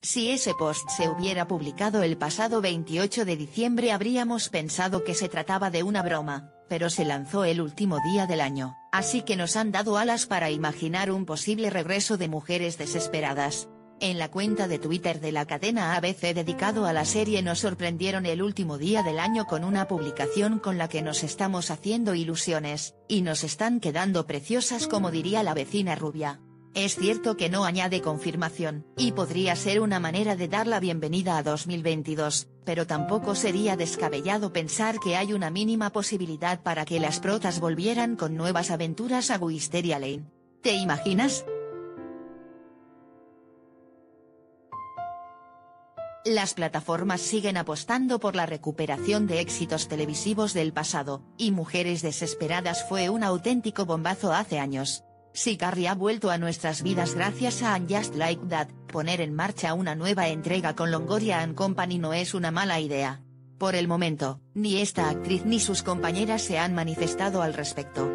Si ese post se hubiera publicado el pasado 28 de diciembre habríamos pensado que se trataba de una broma, pero se lanzó el último día del año, así que nos han dado alas para imaginar un posible regreso de mujeres desesperadas. En la cuenta de Twitter de la cadena ABC dedicado a la serie nos sorprendieron el último día del año con una publicación con la que nos estamos haciendo ilusiones, y nos están quedando preciosas como diría la vecina rubia. Es cierto que no añade confirmación, y podría ser una manera de dar la bienvenida a 2022, pero tampoco sería descabellado pensar que hay una mínima posibilidad para que las protas volvieran con nuevas aventuras a Wisteria Lane. ¿Te imaginas? Las plataformas siguen apostando por la recuperación de éxitos televisivos del pasado, y Mujeres Desesperadas fue un auténtico bombazo hace años. Si Carrie ha vuelto a nuestras vidas gracias a And Just Like That, poner en marcha una nueva entrega con Longoria and Company no es una mala idea. Por el momento, ni esta actriz ni sus compañeras se han manifestado al respecto.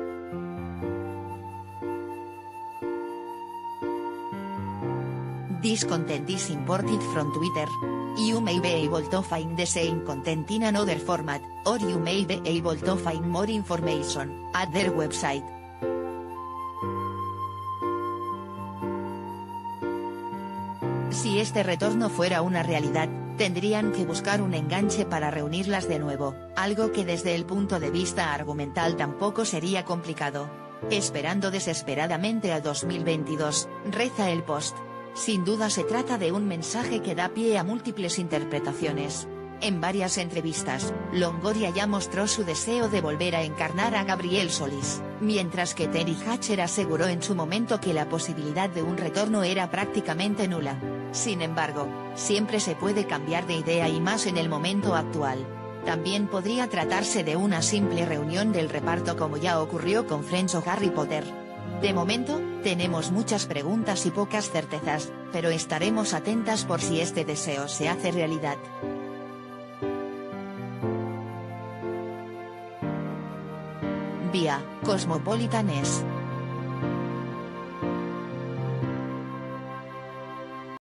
Discontent is imported from Twitter. You may be able to find the same content in another format, or you may be able to find more information, at their website. Si este retorno fuera una realidad, tendrían que buscar un enganche para reunirlas de nuevo, algo que desde el punto de vista argumental tampoco sería complicado. Esperando desesperadamente a 2022, reza el post. Sin duda se trata de un mensaje que da pie a múltiples interpretaciones. En varias entrevistas, Longoria ya mostró su deseo de volver a encarnar a Gabriel Solís, mientras que Terry Hatcher aseguró en su momento que la posibilidad de un retorno era prácticamente nula. Sin embargo, siempre se puede cambiar de idea y más en el momento actual. También podría tratarse de una simple reunión del reparto como ya ocurrió con Friends o Harry Potter. De momento, tenemos muchas preguntas y pocas certezas, pero estaremos atentas por si este deseo se hace realidad. Vía, Cosmopolitanes.